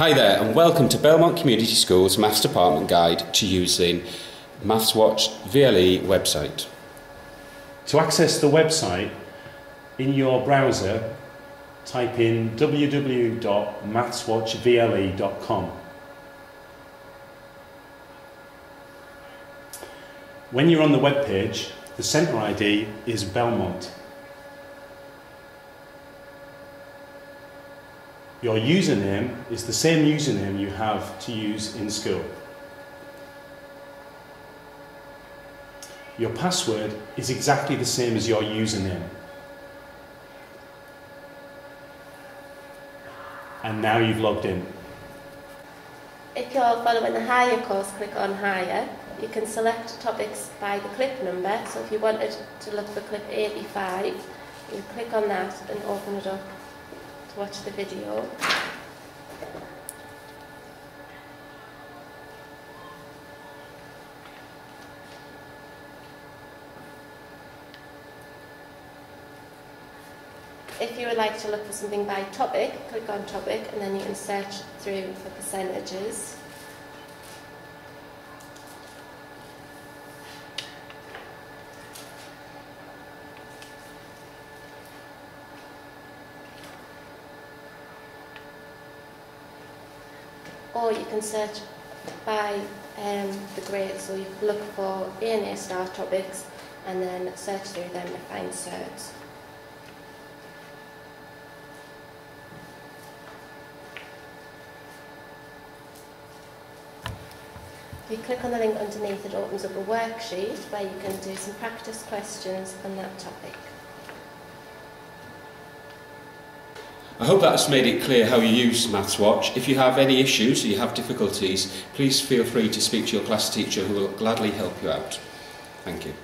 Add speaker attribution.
Speaker 1: Hi there, and welcome to Belmont Community Schools Maths Department Guide to using MathsWatch VLE website.
Speaker 2: To access the website, in your browser, type in www.mathswatchvle.com. When you're on the web page, the centre ID is Belmont. Your username is the same username you have to use in school. Your password is exactly the same as your username. And now you've logged in.
Speaker 3: If you're following the higher course, click on higher. You can select topics by the clip number. So if you wanted to look for clip 85, you click on that and open it up to watch the video. If you would like to look for something by topic, click on topic and then you can search through for percentages. Or you can search by um, the grade, so you look for A and A star topics and then search through them to find surds. If you click on the link underneath, it opens up a worksheet where you can do some practice questions on that topic.
Speaker 1: I hope that's made it clear how you use MathsWatch. If you have any issues or you have difficulties, please feel free to speak to your class teacher who will gladly help you out. Thank you.